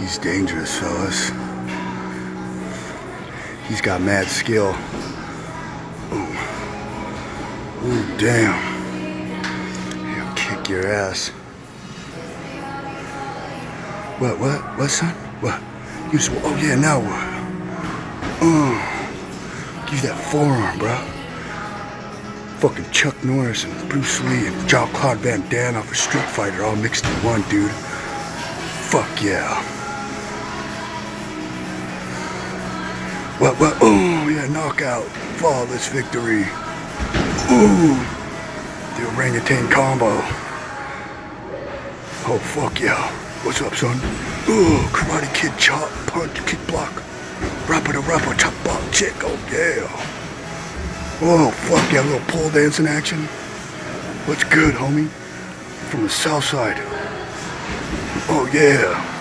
He's dangerous, fellas. He's got mad skill. Ooh. Ooh, damn. He'll kick your ass. What, what, what, son? What? You just, oh yeah, now what? Uh, give that forearm, bro. Fucking Chuck Norris and Bruce Lee and Jean-Claude Van Damme off a Street Fighter all mixed in one, dude. Fuck yeah. What, what? Oh, yeah, knockout. Flawless victory. Ooh, the orangutan combo. Oh, fuck yeah. What's up, son? Ooh, karate kid chop, punch, kick block. Rapper to rapper, chop block, chick. Oh, yeah. Oh, fuck yeah, little pole dancing action. What's good, homie? From the south side. Oh, yeah.